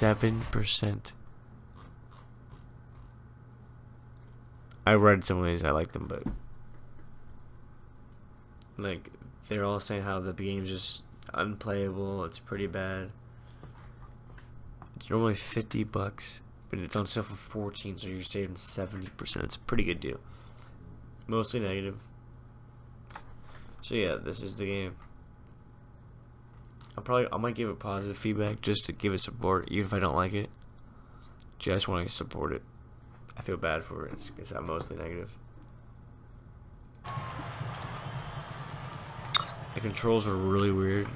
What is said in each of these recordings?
7%. I read some of these, I like them, but like they're all saying how the game's just unplayable, it's pretty bad. It's normally 50 bucks, but it's on sale for 14, so you're saving 70%. It's a pretty good deal. Mostly negative. So yeah, this is the game. I'll probably I might give it positive feedback just to give it support, even if I don't like it. Just want to support it. I feel bad for it. It's, it's mostly negative. The controls are really weird.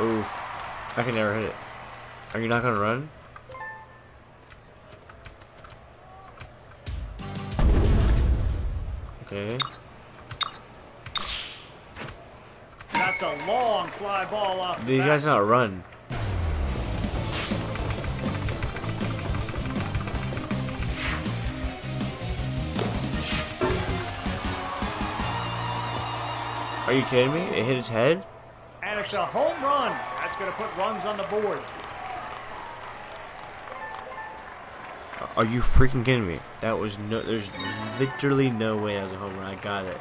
Oof. I can never hit it. Are you not gonna run? Okay. That's a long fly ball off. These guys not run. Are you kidding me? It hit his head? And it's a home run. That's going to put runs on the board. Are you freaking kidding me? That was no. There's literally no way that was a home run. I got it.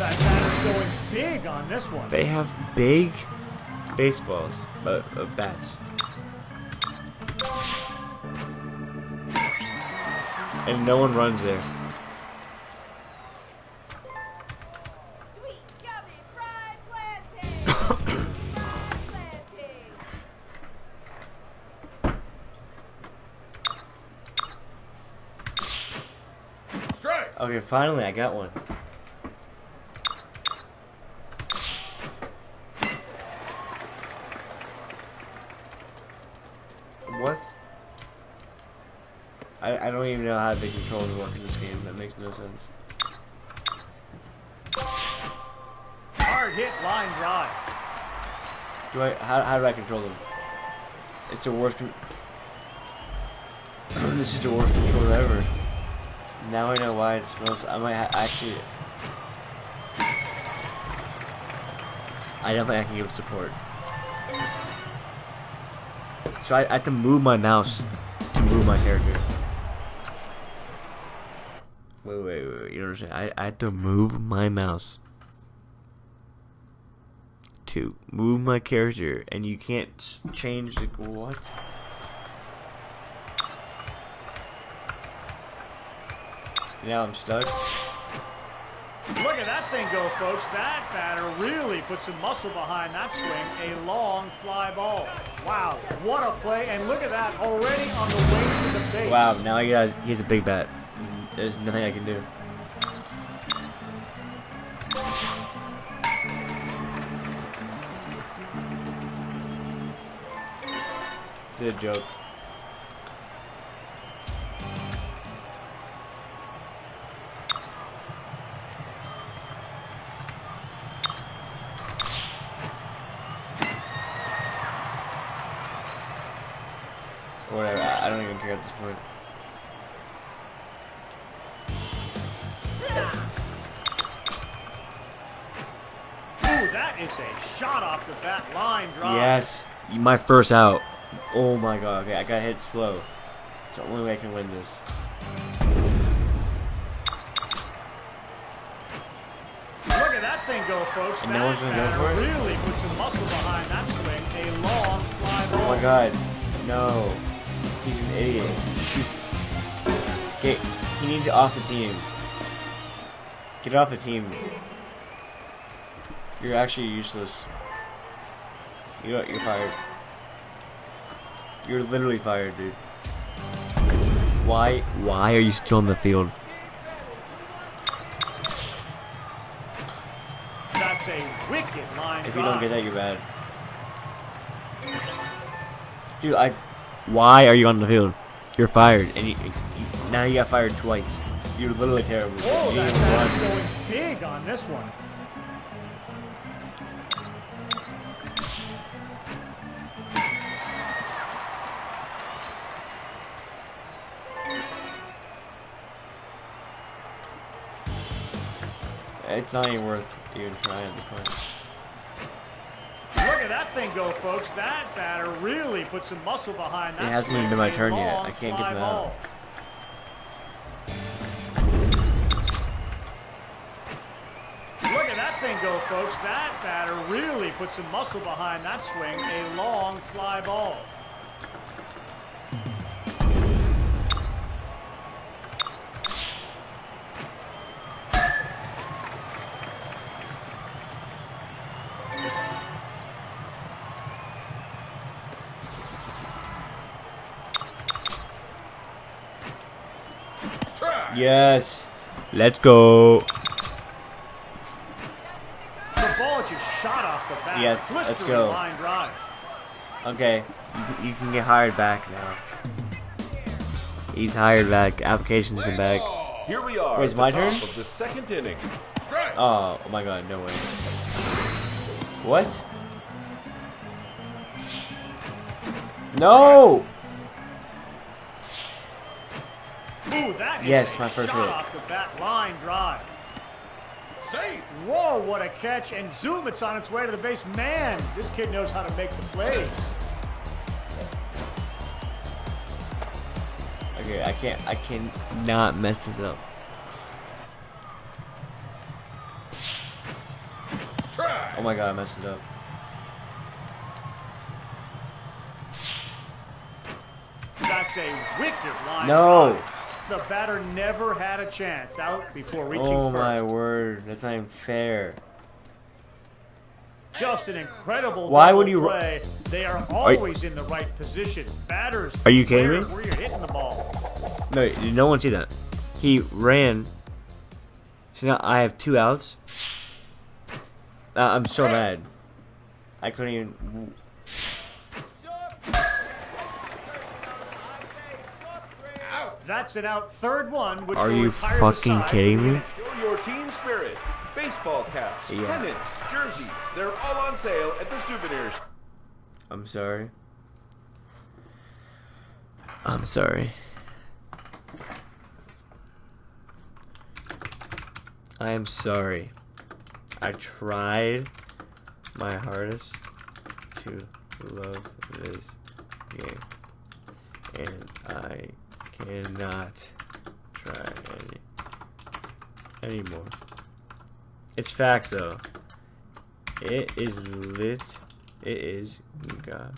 That batter's going big on this one. They have big baseballs, uh, uh, bats. And no one runs there. Sweet gummy fried plantain. fried plantain. Strike. Okay, finally I got one. I, I don't even know how the controls work in this game. That makes no sense. Hard hit line drive. Do I? How, how do I control them? It's the worst. this is the worst controller ever. Now I know why it smells. I might ha actually. I don't think I can give support. So I, I have to move my mouse to move my character. Wait, wait, wait, wait. You understand? I, I have to move my mouse to move my character, and you can't change the what? Now I'm stuck. Look at that thing go, folks. That batter really put some muscle behind that swing. A long fly ball. Wow, what a play. And look at that, already on the way to the base. Wow, now he has he has a big bat. There's nothing I can do. This is a joke. Whatever, I don't even care at this point. That is a shot off the bat line drive. Yes, my first out. Oh my god, okay, I gotta hit slow. It's the only way I can win this. Look at that thing go, folks. And that no one's gonna go for it? really put some muscle behind that swing. A long fly ball. Oh my god, no. He's an idiot. He's. Okay, he needs off the team. Get off the team. You're actually useless. You know you're fired. You're literally fired, dude. Why? Why are you still on the field? That's a wicked line If you don't get that, you're bad. Dude, I. Why are you on the field? You're fired, and you, you, now you got fired twice. You're literally terrible. Whoa, you that didn't even batter's run. going big on this one. It's not even worth even trying at this point. Look at that thing go, folks. That batter really put some muscle behind that. It hasn't even been my turn yet. I can't get them out. Look at that thing go, folks. That batter really put some muscle behind that swing. A long fly ball. Yes. Let's go. The ball just shot off the bat. Yes, let's go. Okay, you can, you can get hired back now. He's hired back. Application's been back. Here we are. Wait, it's my turn? Of the second inning. Oh, oh my god, no way. What? No! Ooh, that is Yes, my first shot hit. off the bat line drive. Safe. Whoa, what a catch. And zoom, it's on its way to the base. Man, this kid knows how to make the plays. Okay, I can't, I can not mess this up. Oh my god, I messed it up. That's a wicked line No! drive. The batter never had a chance out before reaching Oh first. my word, that's not even fair. Just an incredible Why would you play. They are always in the right position. Batters. Are you kidding me? Where you're hitting the ball. No, no one see that. He ran. So now I have two outs. Uh, I'm so mad. I couldn't even. That's an out. Third one, which Are you fucking kidding me? Show your team spirit. Baseball caps, Yeah. pennants, jerseys. They're all on sale at the souvenirs. I'm sorry. I'm sorry. I am sorry. I tried my hardest to love this game. And I cannot try any anymore. It's facts though. It is lit. It is god